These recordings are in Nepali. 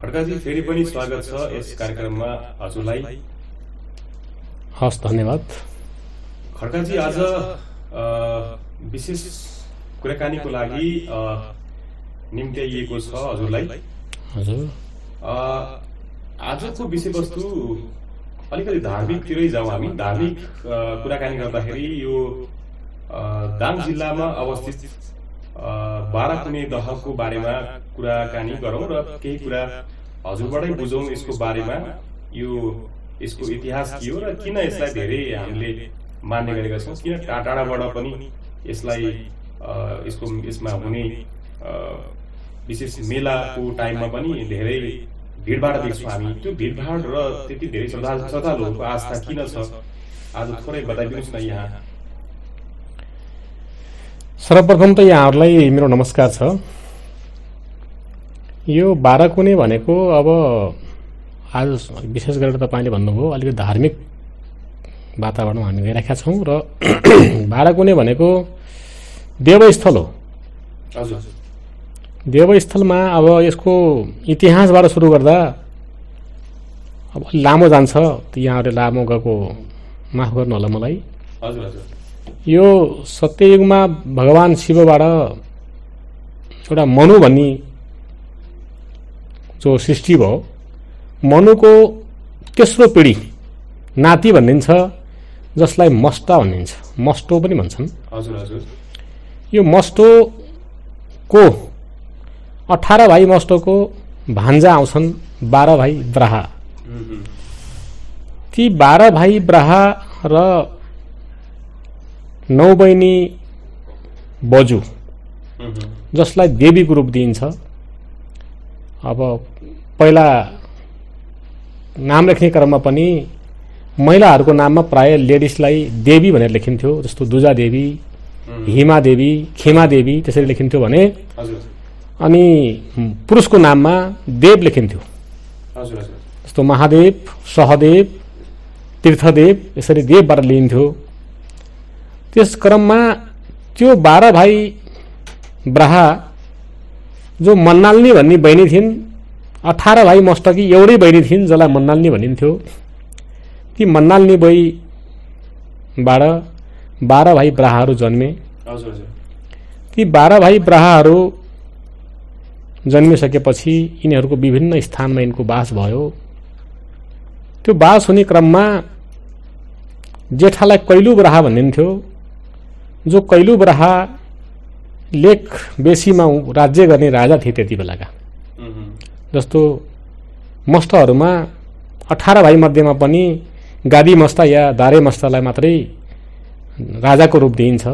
खड्काजी फेरि पनि स्वागत छ यस कार्यक्रममा हजुरलाई। हस् धन्यवाद। खड्काजी आज विशेष कुराकानीको लागि निम्त्याइएको छ हजुरलाई। हजुर। आजको विषयवस्तु अलिकति धार्मिकतिरै जाउँ हामी। धार्मिक कुराकानी गर्दाखेरि यो दाङ जिल्लामा अवस्थित अ, बाह्रकुने दहको बारेमा कुराकानी गरौँ र केही कुरा हजुरबाटै बुझौँ यसको बारेमा। यो यसको इतिहास के हो र किन यसलाई धेरै हामीले मान्ने गरेका छौँ? किन टाढा टाढाबाट पनि यसलाई अ, यसको यसमा हुने अ, विशेष मेलाको टाइममा पनि धेरै भिडभाड देख्छौँ हामी। त्यो भिडभाड र त्यति धेरै श्रद्धा श्रद्धालुहरूको आस्था किन छ? आज थोरै बताइदिनुहोस् न यहाँ। सर्वप्रथम त यहाँहरूलाई मेरो नमस्कार छ। यो बाह्रकुने भनेको अब आज विशेष गरेर तपाईँले भन्नुभयो अलिकति धार्मिक वातावरणमा हामी गइरहेका छौँ र बाह्रकुने भनेको देवस्थल हो। हजुर। देवस्थलमा अब यसको इतिहासबाट सुरु गर्दा अब लामो जान्छ यहाँहरूले लामो गएको माफ गर्नु होला मलाई। हजुर हजुर। यो सत्ययुगमा भगवान् शिवबाट एउटा मनु भन्ने जो सृष्टि भयो मनुको तेस्रो पिँढी नाति भनिन्छ जसलाई मस्टा भनिन्छ। मस्टो पनि भन्छन्। हजुर हजुर। यो मस्टोको अठार भाइ मस्टोको भान्जा आउँछन् बाह्र भाइ ब्राहा। ती बाह्र भाइ ब्राहा र नौ बहिनी बजु। जसलाई देवीको रूप दिइन्छ। अब पहिला नाम लेख्ने क्रममा पनि महिलाहरूको नाममा प्राय लेडिसलाई देवी भनेर लेखिन्थ्यो जस्तो दुजा देवी हिमा देवी खेमा देवी त्यसरी लेखिन्थ्यो भने अनि पुरुषको नाममा देव लेखिन्थ्यो। जस्तो महादेव सहदेव तीर्थदेव यसरी देवबाट लिइन्थ्यो। त्यस क्रममा त्यो बाह्र भाइ ब्राहा जो मन्नाल्नी भन्ने बहिनी थिइन् अठार भाइ मस्तकी एउटै बहिनी थिइन् जसलाई मन्नाल्नी भनिन्थ्यो। ती मन्नाल्नी बहिबाट बाह्र भाइ ब्राहाहरू जन्मे। ती बाह्र भाइ ब्राहाहरू जन्मिसकेपछि यिनीहरूको विभिन्न स्थानमा यिनको बास भयो। त्यो बास हुने क्रममा जेठालाई कैलु ब्राहा भनिन्थ्यो। जो कैलु ब्राहा लेख बेसीमा राज्य गर्ने राजा थिए त्यति बेलाका। जस्तो मस्तहरूमा अठार भाइ मध्येमा पनि गादी मस्ता या दारे मस्तालाई मात्रै राजाको रूप दिइन्छ।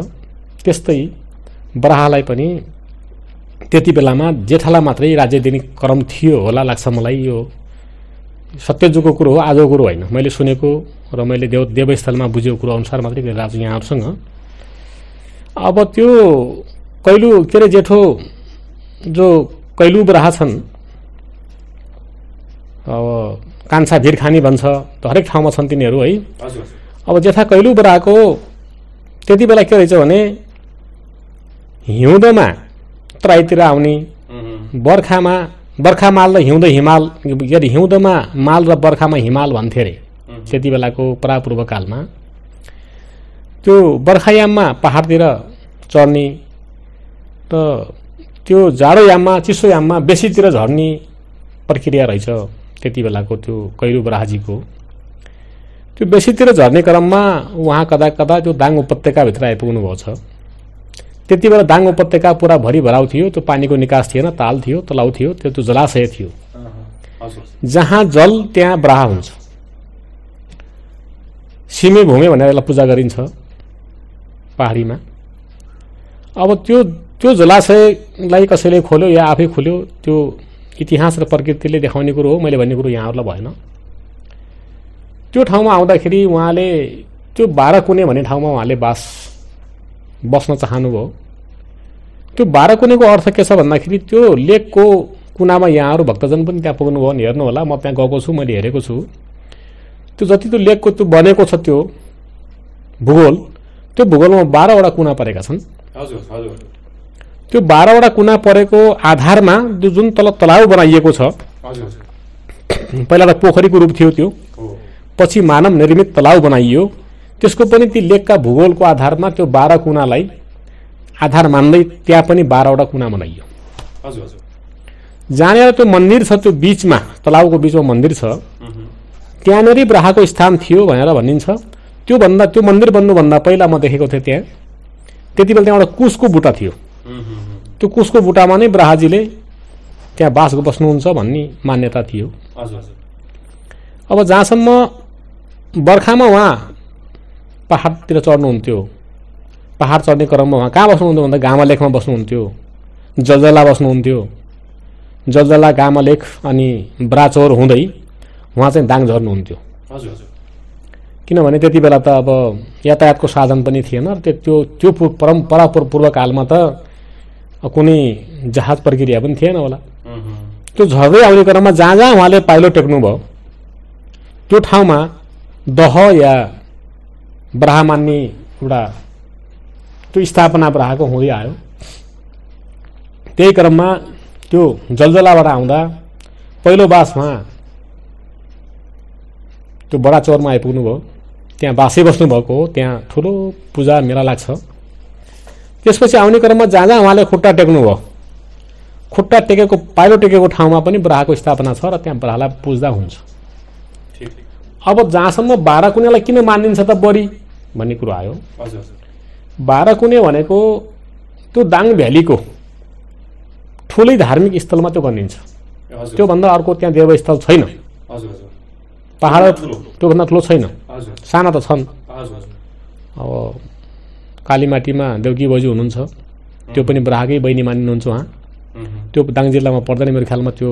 त्यस्तै बराहलाई पनि त्यति बेलामा जेठालाई मात्रै राज्य दिने क्रम थियो होला लाग्छ मलाई यो सत्यजुगको कुरो हो आजको कुरो होइन। मैले सुनेको र मैले देव देवस्थलमा बुझेको कुरो अनुसार मात्रै गरिरहेको छु यहाँहरूसँग। अब त्यो कैलु के अरे जेठो जो कैलु ब्राहा छन् अब कान्छा भिर खानी भन्छ हरेक ठाउँमा छन् तिनीहरू है अब जेठा कैलु ब्राको त्यति बेला के रहेछ भने हिउँदोमा तराईतिर आउने। बर्खामा बर्खा माल र हिउँदो हिमाल के अरे हिउँदोमा माल र बर्खामा हिमाल भन्थे अरे। त्यति बेलाको परापूर्व कालमा त्यो बर्खायाममा पहाडतिर चढ्ने र त्यो जाडो याममा चिसो याममा बेसीतिर झर्ने प्रक्रिया रहेछ त्यति बेलाको त्यो कैलु बराजीको त्यो बेसीतिर झर्ने क्रममा उहाँ कदा कदा त्यो दाङ उपत्यकाभित्र आइपुग्नु भएको छ त्यति बेला दाङ उपत्यका पुरा भरि भराउ थियो त्यो पानीको निकास थिएन ताल थियो तलाउ थियो त्यो त्यो जलाशय थियो। जहाँ जल त्यहाँ ब्राहा हुन्छ। सिमे भूमे भनेर यसलाई पूजा गरिन्छ पहाडीमा। अब त्यो त्यो जलाशयलाई कसैले खोल्यो या आफै खोल्यो त्यो इतिहास र प्रकृतिले देखाउने कुरो हो मैले भन्ने कुरो यहाँहरूलाई भएन। त्यो ठाउँमा आउँदाखेरि उहाँले त्यो बाह्र कुने भन्ने ठाउँमा उहाँले बास बस्न चाहनुभयो। त्यो बाह्र कुनेको अर्थ के छ भन्दाखेरि त्यो लेकको कुनामा यहाँहरू भक्तजन पनि त्यहाँ पुग्नुभयो भने हेर्नु होला म त्यहाँ गएको छु मैले हेरेको छु। त्यो जति त्यो लेकको त्यो बनेको छ त्यो भूगोल त्यो भूगोलमा बाह्रवटा कुना परेका छन्। हजुर हजुर। त्यो बाह्रवटा कुना परेको आधारमा त्यो जुन तल तलाउ बनाइएको छ पहिला त पोखरीको रूप थियो त्यो। पछि मानव निर्मित तलाउ बनाइयो। त्यसको पनि ती लेखका भूगोलको आधारमा त्यो बाह्र कुनालाई आधार मान्दै त्यहाँ पनि बाह्रवटा कुना बनाइयो। जहाँनिर त्यो मन्दिर छ त्यो बिचमा तलाउको बिचमा मन्दिर छ त्यहाँनिर ब्राहाको स्थान थियो भनेर भनिन्छ। त्योभन्दा त्यो मन्दिर बन्नुभन्दा पहिला म देखेको थिएँ त्यहाँ। त्यति बेला त्यहाँ एउटा कुसको बुटा थियो। त्यो कुसको बुटामा नै ब्राहाजीले त्यहाँ बास बस्नुहुन्छ भन्ने मान्यता थियो। अब जहाँसम्म बर्खामा उहाँ पहाडतिर चढ्नुहुन्थ्यो पहाड चढ्ने क्रममा उहाँ कहाँ बस्नुहुन्थ्यो भन्दा गामा लेखमा बस्नुहुन्थ्यो जलजला बस्नुहुन्थ्यो। जलजला गामा लेख अनि ब्राचौर हुँदै उहाँ चाहिँ दाङ झर्नुहुन्थ्यो। किनभने त्यति बेला त अब यातायातको साधन पनि थिएन र त्यो त्यो परम्परा पूर्व- पूर्वकालमा त कुनै जहाज प्रक्रिया पनि थिएन होला त्यो झर्दै आउने क्रममा जहाँ जहाँ उहाँले पाइलो टेक्नुभयो त्यो ठाउँमा दह या ब्राह मान्ने एउटा त्यो स्थापना ब्राहको हुँदै आयो. त्यही क्रममा त्यो जलजलाबाट आउँदा पहिलो बासमा त्यो बडा चौरमा आइपुग्नु भयो. त्यहाँ बासै बस्नुभएको हो. त्यहाँ ठुलो पूजा मेला लाग्छ. त्यसपछि आउने क्रममा जहाँ जहाँ उहाँले खुट्टा टेक्नुभयो खुट्टा टेकेको पाइलो टेकेको ठाउँमा पनि ब्राहको स्थापना छ र त्यहाँ ब्राहलाई पुज्दा हुन्छ। अब जहाँसम्म बाह्र कुनेलाई किन मानिन्छ त बढी? भन्ने कुरो आयो। बाह्र कुने भनेको त्यो दाङ भ्यालीको ठुलै धार्मिक स्थलमा त्यो गनिन्छ त्योभन्दा अर्को त्यहाँ देवस्थल छैन। पहाड। त्योभन्दा ठुलो। छैन। साना त छन्। अब कालीमाटीमा देउकी बजू हुनुहुन्छ। त्यो पनि ब्राहकै बहिनी मानिनुहुन्छ उहाँ। त्यो दाङ जिल्लामा पर्दैन मेरो ख्यालमा त्यो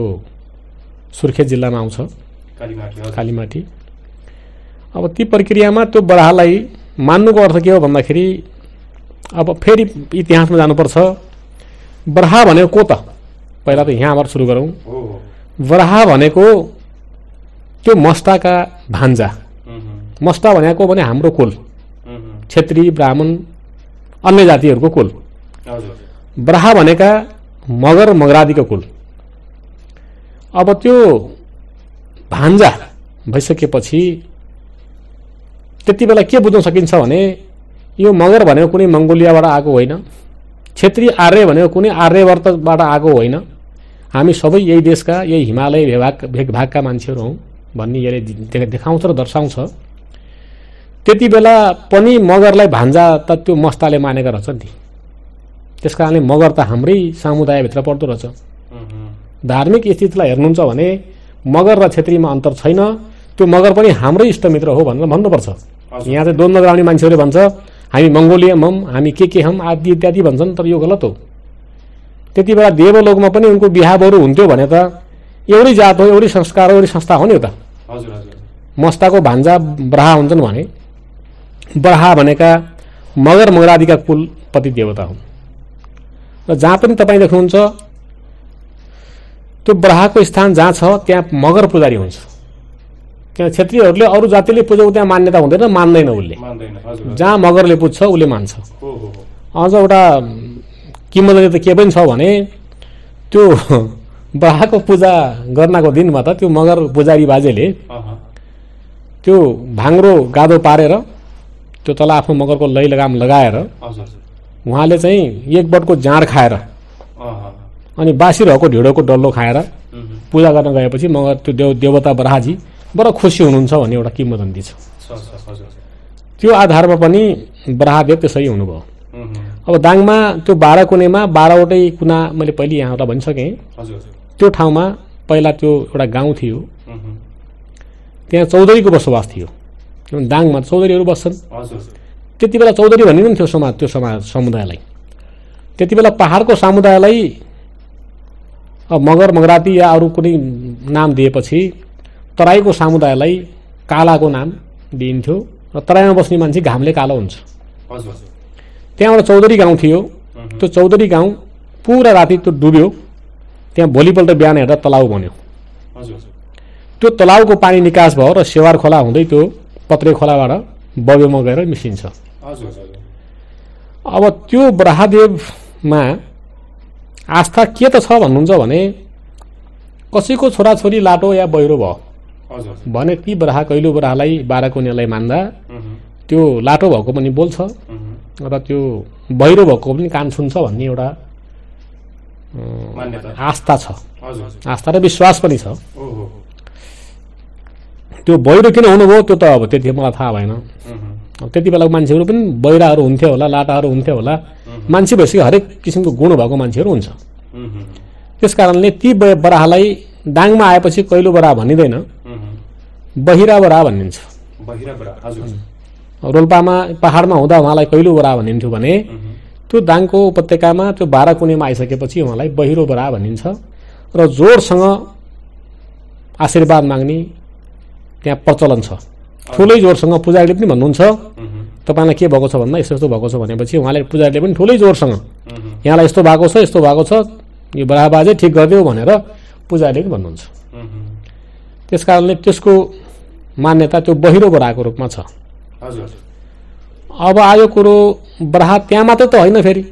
सुर्खेत जिल्लामा आउँछ। कालीमाटी अब ती प्रक्रियामा त्यो बराहलाई मान्नुको अर्थ के हो भन्दाखेरि अब फेरि इतिहासमा जानुपर्छ। बराह भनेको को त पहिला त यहाँबाट सुरु गरौँ। बराह भनेको त्यो मस्ताका भान्जा। मस्ता भनेको भने हाम्रो कुल। क्षेत्री ब्राह्मण अन्य जातिहरूको कुल। ब्राह भनेका मगर मगरादीको कुल। अब त्यो भान्जा भइसकेपछि त्यति बेला के बुझ्न सकिन्छ भने यो मगर भनेको कुनै मङ्गोलियाबाट आएको होइन क्षेत्री आर्य भनेको कुनै आर्यवर्तबाट आएको होइन। हामी सबै यही देशका यही हिमालय भेगभाग भेगभागका मान्छेहरू हौँ भन्ने यसले देखाउँछ र दर्शाउँछ। त्यति बेला पनि मगरलाई भान्जा त त्यो मस्ताले मानेका रहेछ नि। त्यस कारणले मगर त हाम्रै समुदायभित्र पर्दो रहेछ। धार्मिक स्थितिलाई हेर्नुहुन्छ भने मगर र क्षेत्रीमा अन्तर छैन। त्यो मगर पनि हाम्रै इष्टमित्र हो भनेर भन्नुपर्छ। यहाँ चाहिँ द्वन्द्व गराउने मान्छेहरूले भन्छ हामी मङ्गोलियम हौँ हामी के के हौँ आदि इत्यादि भन्छन् तर यो गलत हो। त्यति बेला देवलोकमा पनि उनको बिहाबहरू हुन्थ्यो भने त एउटै जात हो एउटै संस्कार हो एउटै संस्था हो नि हजुर। मस्ताको भान्जा ब्राहा हुन्छन् भने। ब्राहा भनेका मगर मगरादिका कुलपति देवता हुन्। र जहाँ पनि तपाईँ देख्नुहुन्छ त्यो ब्राहाको स्थान जहाँ छ त्यहाँ मगर पुजारी हुन्छ। त्यहाँ क्षेत्रीहरूले अरू जातिले पुजेको त्यहाँ मान्यता हुँदैन मान्दैन उसले। जहाँ मगरले पुज्छ उसले मान्छ। अझ एउटा किम्बदन्ती त के पनि छ भने त्यो ब्राहाको पूजा गर्नको दिनमा त त्यो मगर पुजारी बाजेले त्यो भाङ्रो गादो पारेर त्यो तल आफ्नो मगरको लै लगाम लगाएर उहाँले चाहिँ एक बटको जाँड खाएर अनि बासी रहेको ढिँडोको डल्लो खाएर पूजा गर्न गएपछि मगर त्यो देव देवता बराजी बडा खुसी हुनुहुन्छ भन्ने एउटा किम्बदन्ती छ। त्यो आधारमा पनि बराहदेव त्यसरी हुनुभयो। अब दाङमा त्यो बाह्र कुनेमा बाह्रवटै कुना मैले पहिले यहाँबाट भनिसकेँ। त्यो ठाउँमा पहिला त्यो एउटा गाउँ थियो। त्यहाँ चौधरीको बसोबास थियो। किनभने दाङमा चौधरीहरू बस्छन्। त्यति बेला चौधरी भन्ने पनि थियो समाज त्यो समाज समुदायलाई। त्यति बेला पहाडको समुदायलाई अब मगर मगराती या अरू कुनै नाम दिएपछि तराईको समुदायलाई कालाको नाम दिइन्थ्यो र तराईमा बस्ने मान्छे घामले कालो हुन्छ। हजुर त्यहाँ एउटा चौधरी गाउँ थियो। त्यो चौधरी गाउँ पुरा राति त्यो डुब्यो। त्यहाँ भोलिपल्ट बिहान हेर्दा तलाउ बन्यो। त्यो तलाउको पानी निकास भयो र सेवार खोला हुँदै त्यो पत्रे खोलाबाट बबेमा गएर मिसिन्छ। अब त्यो ब्रहादेवमा आस्था के त छ भन्नुहुन्छ भने कसैको छोराछोरी लाटो या बहिरो भयो। भने ती बराह कैलो बराहलाई बाह्र कुनेलाई मान्दा त्यो लाटो भएको पनि बोल्छ। र त्यो बहिरो भएको पनि कान सुन्छ भन्ने एउटा आस्था छ। आस्था र विश्वास पनि छ। त्यो बहिरो किन हुनुभयो? त्यो त अब त्यति मलाई थाहा भएन। त्यति बेलाको मान्छेहरू पनि बहिराहरू हुन्थ्यो होला लाटाहरू हुन्थ्यो होला। मान्छे भएपछि हरेक किसिमको गुण भएको मान्छेहरू हुन्छ। त्यस कारणले ती बराहलाई दाङमा आएपछि कैलो बराह भनिँदैन। बहिरा बराह भनिन्छ। रोल्पामा पहाडमा हुँदा उहाँलाई कैलो बराह भनिन्थ्यो भने त्यो दाङको उपत्यकामा त्यो बाह्र कुनेमा आइसकेपछि उहाँलाई बहिरो बराह भनिन्छ। र जोडसँग आशीर्वाद माग्ने त्यहाँ प्रचलन छ। ठुलै जोडसँग पुजारीले पनि भन्नुहुन्छ तपाईँलाई के भएको छ भन्दा यस्तो यस्तो भएको छ भनेपछि उहाँले पुजारीले पनि ठुलै जोडसँग उहुँ, यहाँलाई यस्तो भएको छ यस्तो भएको छ यो बराह बाजे ठिक गरिदेऊ भनेर पुजारीले पनि भन्नुहुन्छ। त्यस कारणले त्यसको मान्यता त्यो बहिरो बराहको रूपमा छ। अब आयो कुरो बराह त्यहाँ मात्रै त होइन फेरि।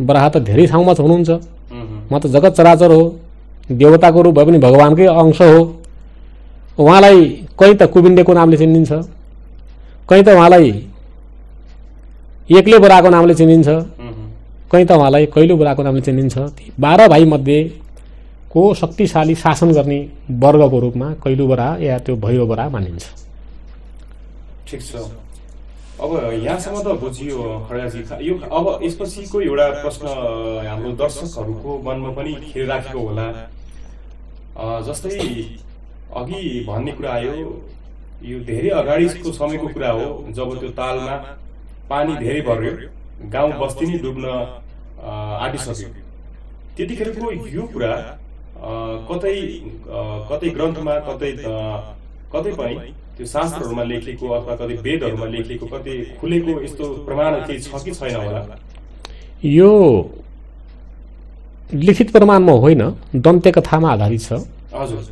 बराह त धेरै ठाउँमा त हुनुहुन्छ। उहुँ, म त जगत चराचर हो। देवताको रूप भए पनि भगवान्कै अंश हो। उहाँलाई कहीँ त कुबिन्डेको नामले चिनिन्छ। कहीँ त उहाँलाई एक्लै बराको नामले चिनिन्छ। कहीँ त उहाँलाई कैलो बुढाको नामले चिनिन्छ। बाह्र भाइ मध्येको शक्तिशाली शासन गर्ने वर्गको रूपमा कैलो बरा या त्यो भैरो बरा मानिन्छ। ठिक छ। अब यहाँसम्म त बुझियो खड्गाजी यो अब यसपछिको एउटा प्रश्न हाम्रो दर्शकहरूको मनमा पनि खेलिराखेको होला। जस्तै अघि भन्ने कुरा आयो यो धेरै अगाडिको समयको कुरा हो जब त्यो तालमा पानी धेरै भर्यो गाउँ बस्ती नै डुब्न आँटिसक्यो। त्यतिखेरको यो कुरा कतै कतै ग्रन्थमा कतै कतै पनि त्यो शास्त्रहरूमा लेखिएको अथवा कतै वेदहरूमा लेखिएको कतै खुलेको यस्तो प्रमाण केही छ कि छैन होला? यो लिखित प्रमाणमा होइन दन्त्य कथामा आधारित छ। हजुर।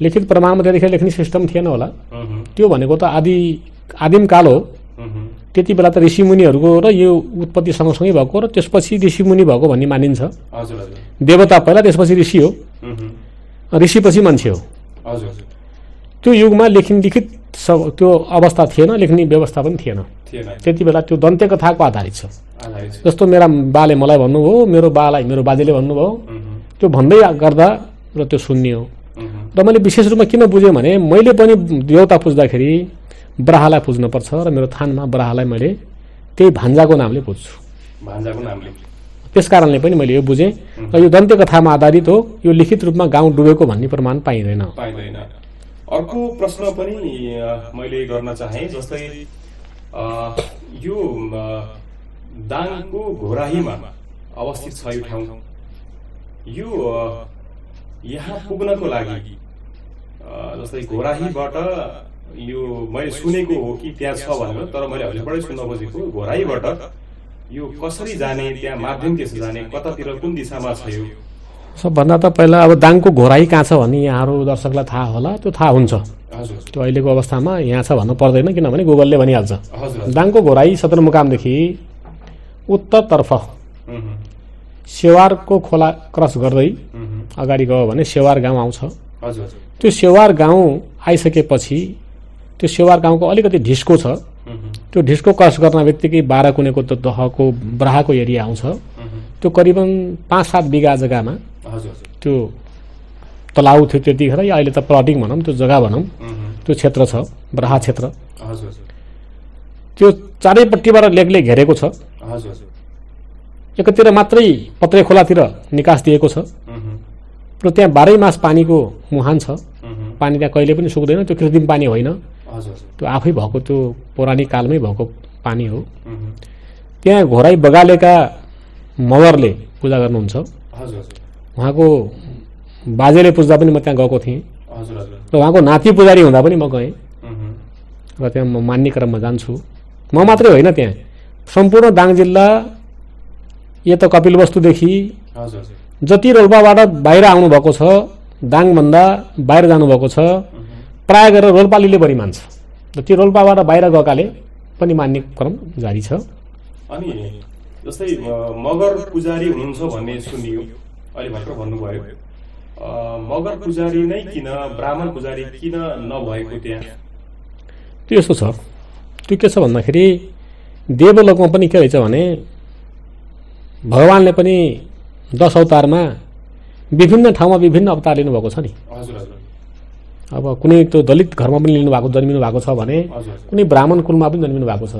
लिखित प्रमाणमा त्यतिखेर लेख्ने सिस्टम थिएन होला। त्यो भनेको त आदि आदिमकाल हो। उहुँ, त्यति बेला त ऋषिमुनिहरूको र यो उत्पत्ति सँगसँगै भएको र त्यसपछि ऋषिमुनि भएको भन्ने मानिन्छ। देवता पहिला त्यसपछि ऋषि हो। ऋषिपछि मान्छे हो। त्यो युगमा लेखिन लिखित सब त्यो अवस्था थिएन लेख्ने व्यवस्था पनि थिएन। त्यति बेला त्यो दन्त्य कथाको आधारित छ। जस्तो मेरा बाले मलाई भन्नुभयो मेरो बालाई मेरो बाजेले भन्नुभयो त्यो भन्दै गर्दा र त्यो सुन्नियो उहुँ, र मैले विशेष रूपमा किन बुझेँ भने मैले पनि देवता पुज्दाखेरि ब्राहलाई पुज्नुपर्छ र मेरो थानमा ब्राहलाई मैले त्यही भान्जाको नामले पुज्छु। भान्जाको नामले। त्यस कारणले पनि मैले यो बुझेँ र यो दन्त्य कथामा आधारित हो यो लिखित रूपमा गाउँ डुबेको भन्ने प्रमाण पाइँदैन। पाइँदैन। अर्को प्रश्न पनि मैले गर्न चाहेँ जस्तै यो दाङको घोराहीमा अवस्थित छ यो ठाउँ। यो यहाँ पुग्नको लागि। जस्तै घोराहीबाट यो मैले सुनेको हो कि त्यहाँ छ भनेर तर मैले हजुरबाटै सुन्न खोजेको घोराहीबाट यो कसरी जाने त्यहाँ माध्यम के जाने कतातिर कुन दिशामा छ यो? सबभन्दा त पहिला अब दाङको घोराई कहाँ छ भन्ने यहाँहरू दर्शकलाई थाहा होला त्यो थाहा हुन्छ। हजुर। त्यो अहिलेको अवस्थामा यहाँ छ भन्नु पर्दैन किनभने गुगलले भनिहाल्छ। दाङको घोराई सदरमुकामदेखि उत्तरतर्फ सेवारको खोला क्रस गर्दै अगाडि गयो भने सेवार गाउँ आउँछ। हजुर त्यो सेवार गाउँ आइसकेपछि त्यो सेवार गाउँको अलिकति ढिस्को छ। त्यो ढिस्को क्रस गर्न बित्तिकै बाह्र कुनेको त्यो दहको ब्राहाको एरिया आउँछ। त्यो करिबन पाँच सात बिघा जग्गामा त्यो तलाउ थियो त्यतिखेर या अहिले त प्लटिङ भनौँ त्यो जग्गा भनौँ त्यो क्षेत्र छ ब्राहा क्षेत्र। त्यो चारैपट्टिबाट लेकले घेरेको छ। एकातिर मात्रै पत्रे खोलातिर निकास दिएको छ। र त्यहाँ बाह्रै मास पानीको मुहान छ। पानी त्यहाँ कहिले पनि सुक्दैन त्यो कृत्रिम पानी होइन। त्यो आफै भएको त्यो पौराणिक कालमै भएको पानी हो। त्यहाँ घोराई बगालेका मगरले पूजा गर्नुहुन्छ। उहाँको बाजेले पुज्दा पनि म त्यहाँ गएको थिएँ। र उहाँको नाति पुजारी हुँदा पनि म गएँ। र त्यहाँ म मान्ने क्रममा जान्छु। म मात्रै होइन त्यहाँ। सम्पूर्ण दाङ जिल्ला यता कपिलवस्तुदेखि हजुर। जति रोल्पाबाट बाहिर आउनुभएको छ दाङभन्दा बाहिर जानुभएको छ प्राय गरेर रोल्पालीले बढी मान्छ। र ती रोल्पाबाट बाहिर गएकाले पनि मान्ने क्रम जारी छ। अनि जस्तै मगर पुजारी हुनुहुन्छ भन्ने सुनियो। अहिले भर्खर भन्नुभयो। मगर पुजारी नै किन ब्राह्मण पुजारी किन नभएको त्यहाँ? त्यो यस्तो छ। त्यो के छ भन्दाखेरि देवलोकमा पनि के रहेछ भने भगवान्ले पनि दश अवतारमा विभिन्न ठाउँमा विभिन्न अवतार लिनुभएको छ नि। अब कुनै त्यो दलित घरमा पनि लिनु भएको जन्मिनु भएको छ भने कुनै ब्राह्मण कुलमा पनि जन्मिनु भएको छ।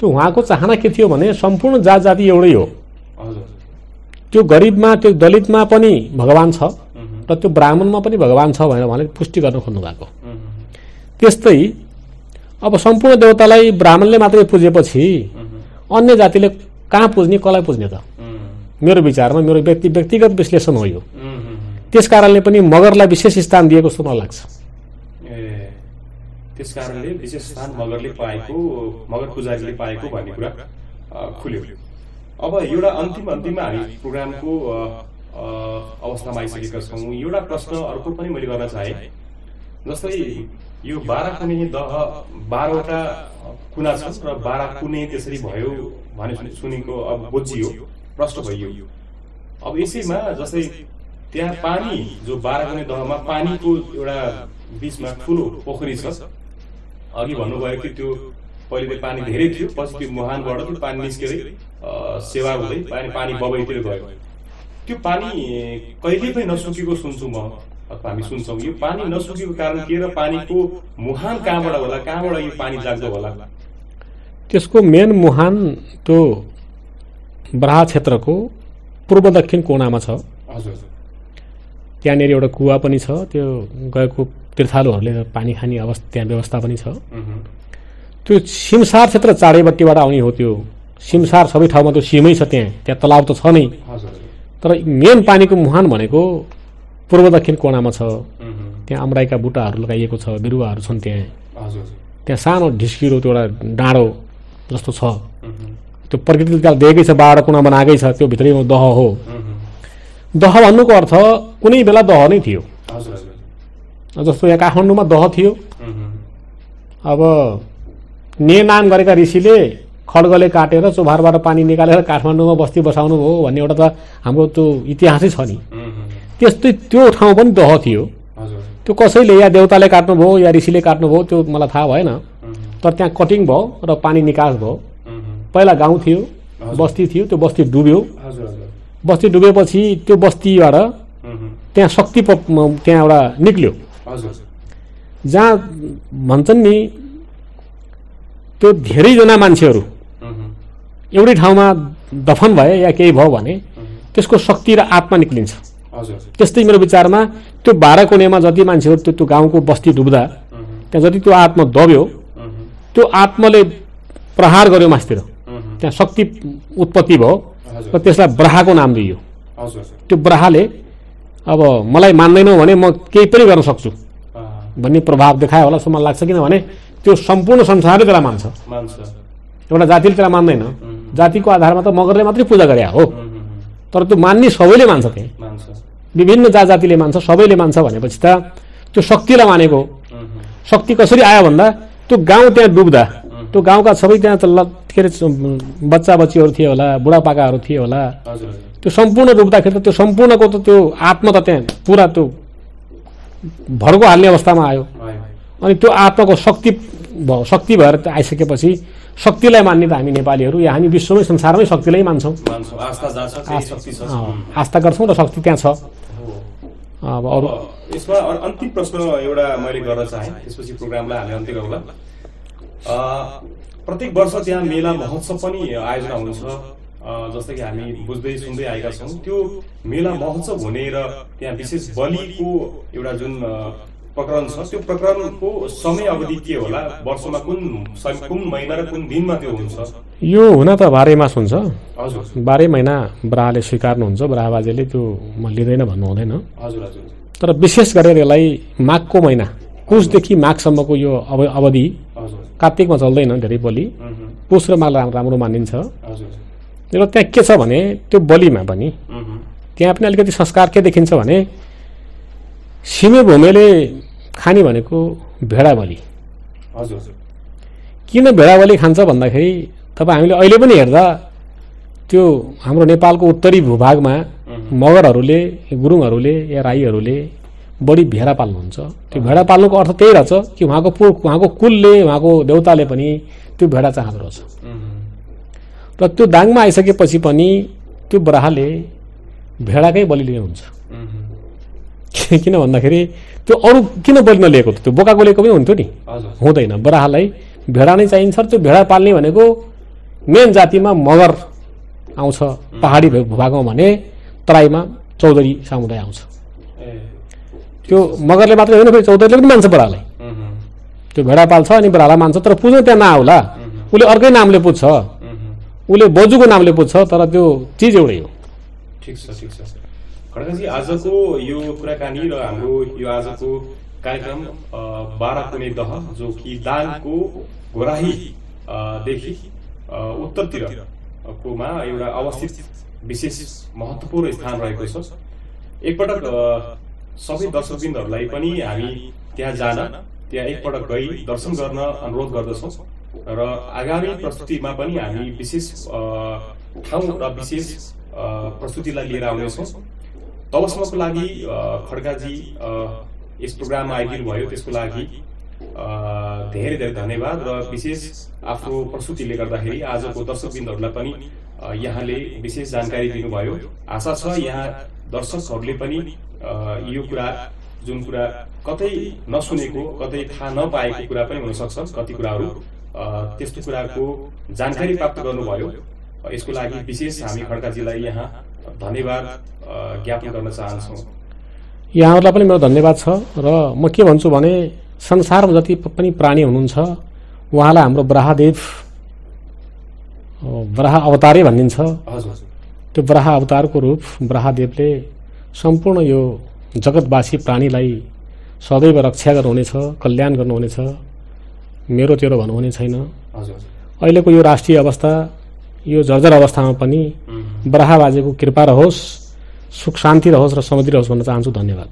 त्यो उहाँको चाहना के थियो भने सम्पूर्ण जात जाति एउटै हो। त्यो गरिबमा त्यो दलितमा पनि भगवान् छ र त्यो ब्राह्मणमा पनि भगवान् छ भनेर उहाँले पुष्टि गर्न खोज्नु भएको। त्यस्तै अब सम्पूर्ण देवतालाई ब्राह्मणले मात्रै पुजेपछि अन्य जातिले कहाँ पुज्ने कसलाई पुज्ने त? मेरो विचारमा मेरो व्यक्ति व्यक्तिगत विश्लेषण हो यो। त्यस कारणले पनि मगरलाई विशेष स्थान दिएको जस्तो मलाई लाग्छ। ए त्यस कारणले विशेष स्थान मगरले पाएको मगर पुजारीले पाएको भन्ने कुरा खुल्यो। अब एउटा अन्तिम अन्तिममा हामी प्रोग्रामको अवस्थामा आइसकेका छौँ। एउटा प्रश्न अर्को पनि मैले गर्न चाहेँ। जस्तै यो बाह्र कुने दह बाह्रवटा कुना छन् र बाह्र कुने त्यसरी भयो भने सुने- सुनेको अब बुझियो। प्रश्न भइयो अब यसैमा जस्तै त्यहाँ पानी जो बाह्र कुने दहमा पानीको एउटा बिचमा ठुलो पोखरी छ। अघि भन्नुभयो कि त्यो पहिले पानी धेरै थियो पछि त्यो मुहानबाट त्यो पानी निस्केरै सेवा हुँदै पानी पानी बबैतिर गयो। त्यो पानी कहिले पनि नसुकेको सुन्छु म। अथवा हामी सुन्छौँ। यो पानी नसुकेको कारण के र पानीको मुहान कहाँबाट होला? कहाँबाट यो पानी जाग्दो होला? त्यसको मेन मुहान त्यो बराहा क्षेत्रको पूर्व दक्षिण कोणामा छ। हजुर त्यहाँनिर एउटा कुवा पनि छ त्यो गएको तीर्थालुहरूले पानी खाने अवस्था त्यहाँ व्यवस्था पनि छ। त्यो सिमसार क्षेत्र चारैपट्टिबाट आउने हो त्यो। सिमसार सबै ठाउँमा त्यो सिमै छ त्यहाँ त्यहाँ तलाउ त छ नै। तर मेन पानीको मुहान भनेको पूर्व दक्षिण कोणामा छ। त्यहाँ अमराईका बुट्टाहरू लगाइएको छ बिरुवाहरू छन् त्यहाँ। त्यहाँ सानो ढिस्किरो त्यो एउटा डाँडो जस्तो छ। त्यो प्रकृतिले दिएकै छ बाह्र कुना बनाएकै छ त्यो भित्रै दह हो। दह भन्नुको अर्थ कुनै बेला दह नै थियो। जस्तो यहाँ काठमाडौँमा दह थियो। अब नेनाम गरेका ऋषिले खड्गले काटेर चोभारबाट पानी निकालेर काठमाडौँमा बस्ती बसाउनु भयो भन्ने एउटा त हाम्रो त्यो इतिहासै छ नि। त्यस्तै त्यो ठाउँ पनि दह थियो। त्यो कसैले या देवताले काट्नुभयो या ऋषिले काट्नुभयो त्यो मलाई थाहा भएन। तर त्यहाँ कटिङ भयो र पानी निकास भयो। पहिला गाउँ थियो बस्ती थियो त्यो बस्ती डुब्यो। बस्ती डुबेपछि त्यो बस्तीबाट त्यहाँ शक्ति त्यहाँ एउटा निक्ल्यो। जहाँ भन्छन् नि त्यो धेरैजना मान्छेहरू एउटै ठाउँमा दफन भए या केही भयो भने त्यसको शक्ति र आत्मा निक्लिन्छ। त्यस्तै मेरो विचारमा त्यो बाह्र कोणेमा जति मान्छेहरू त्यो त्यो गाउँको बस्ती डुब्दा त्यहाँ जति त्यो आत्मा दब्यो त्यो आत्माले प्रहार गर्यो मासतिर। त्यहाँ शक्ति उत्पत्ति भयो र त्यसलाई ब्राहाको नाम दिइयो त्यो ब्राहाले अब मलाई मान्दैनौ भने म केही पनि गर्न सक्छु भन्ने प्रभाव देखायो होला जस्तो मलाई लाग्छ किनभने त्यो सम्पूर्ण संसारले त्यसलाई मान्छ। एउटा जातिले त्यसलाई मान्दैन। जातिको आधारमा त मगरले मात्रै पूजा गरे हो। तर त्यो मान्ने सबैले मान्छ त्यहाँ विभिन्न जात जातिले मान्छ सबैले मान्छ भनेपछि त त्यो शक्तिलाई मानेको। शक्ति कसरी आयो भन्दा त्यो गाउँ त्यहाँ डुब्दा। त्यो गाउँका सबै त्यहाँ त ल- के अरे बच्चा बच्चीहरू थिए होला बुढापाकाहरू थिए होला। त्यो सम्पूर्ण डुब्दाखेरि त त्यो सम्पूर्णको त त्यो आत्मा त त्यहाँ पुरा त्यो भर्को हाल्ने अवस्थामा आयो। अनि त्यो आत्माको शक्ति भयो शक्ति भएर त आइसकेपछि शक्तिलाई मान्ने त हामी नेपालीहरू या हामी विश्वमै संसारमै शक्तिलाई मान्छौँ। आस्था गर्छौँ र शक्ति त्यहाँ छ। अब अरू यसमा अन्तिम प्रश्न एउटा मैले गर्न चाहेँ। त्यसपछि प्रोग्रामलाई हामी अन्त्य गरौँला। प्रत्येक वर्ष त्यहाँ मेला महोत्सव पनि आयोजना हुन्छ। जस्तै कि हामी बुझ्दै सुन्दै आएका छौँ। त्यो मेला महोत्सव हुने र त्यहाँ विशेष बलिको एउटा जुन प्रकरण छ त्यो प्रकरणको समय अवधि के होला? वर्षमा कुन कुन महिना र कुन दिनमा त्यो हुन्छ? यो हुन त बाह्रै मास हुन्छ। हजुर। बाह्रै महिना ब्राले स्वीकार्नुहुन्छ। ब्राबाजेले त्यो म लिँदैन भन्नु हुँदैन। हजुर हजुर। तर विशेष गरेर यसलाई माघको महिना पुसदेखि माघसम्मको यो अव अवधि कार्तिकमा चल्दैन धेरै बलि। पुस र माघ राम- राम्रो मानिन्छ। र त्यहाँ के छ भने त्यो बलिमा पनि त्यहाँ पनि अलिकति संस्कार के देखिन्छ भने सिमे भूमेले खाने भनेको भेडा बलि। हजुर किन भेडा बलि खान्छ भन्दाखेरि तपाईँ हामीले अहिले पनि हेर्दा त्यो हाम्रो नेपालको उत्तरी भूभागमा मगरहरूले गुरुङहरूले या राईहरूले बढी भेडा पाल्नुहुन्छ। त्यो भेडा पाल्नुको अर्थ त्यही रहेछ कि उहाँको पु उहाँको कुलले उहाँको देउताले पनि त्यो भेडा चाहँदो रहेछ। र त्यो दाङमा आइसकेपछि पनि त्यो बराहले भेडाकै बलि लिने हुन्छ। किन भन्दाखेरि त्यो अरू किन बलि नलिएको त्यो बोकाको लिएको पनि हुन्थ्यो नि। हुँदैन। बराहलाई भेडा नै चाहिन्छ त्यो भेडा पाल्ने भनेको मेन जातिमा मगर आउँछ। पहाडी भू- भूभागमा भने तराईमा चौधरी समुदाय आउँछ। त्यो मगरले मात्रै होइन फेरि चौधरीले पनि मान्छ उम्, त्यो भेडा पाल्छ अनि बराला मान्छ तर पुज्नु त्यहाँ नआउला। उसले अर्कै नामले पुज्छ। उसले बोजूको नामले पुज्छ तर त्यो चिज एउटै हो। ठिक छ ठिक छ। खड्काजी आजको यो कुराकानी र हाम्रो यो आजको कार्यक्रम बाह्र कुने दह जो कि दाङको घोराही अ, देखि अ, उत्तरतिर कोमा एउटा अवस्थित विशेष महत्त्वपूर्ण स्थान रहेको छ। एकपटक सबै दर्शकबिन्दहरूलाई पनि हामी त्यहाँ जान त्यहाँ एकपटक गई दर्शन गर्न अनुरोध गर्दछौँ। र आगामी प्रस्तुतिमा पनि हामी विशेष ठाउँ र विशेष प्रस्तुतिलाई लिएर आउनेछौँ। तबसम्मको लागि खड्काजी यस प्रोग्राममा आइदिनु भयो। त्यसको लागि धेरै धेरै धन्यवाद र विशेष आफ्नो प्रस्तुतिले गर्दाखेरि आजको दर्शकबिन्दहरूलाई पनि यहाँले विशेष जानकारी दिनुभयो। आशा छ यहाँ दर्शकहरूले पनि यो कुरा जुन कुरा कतै नसुनेको कतै थाहा नपाएको कुरा पनि हुनसक्छ कति कुराहरू त्यस्तो कुराको जानकारी प्राप्त गर्नुभयो। यसको लागि विशेष हामी खड्काजीलाई यहाँ धन्यवाद ज्ञापन गर्न चाहन्छौँ। यहाँहरूलाई पनि मेरो धन्यवाद छ र म के भन्छु भने संसारमा जति पनि प्राणी हुनुहुन्छ उहाँलाई हाम्रो ब्राहदेव ब्राह अवतारै भनिन्छ। त्यो ब्राह अवतारको रूप ब्राहदेवले सम्पूर्ण यो जगतवासी प्राणीलाई सदैव रक्षा गर्नुहुनेछ कल्याण गर्नुहुनेछ मेरो तेरो भन्नुहुने छैन। अहिलेको यो राष्ट्रिय अवस्था यो जर्जर अवस्थामा पनि उम्, ब्राह बाजेको कृपा रहोस् सुख शान्ति रहोस् र समृद्धि रहोस् भन्न चाहन्छु धन्यवाद।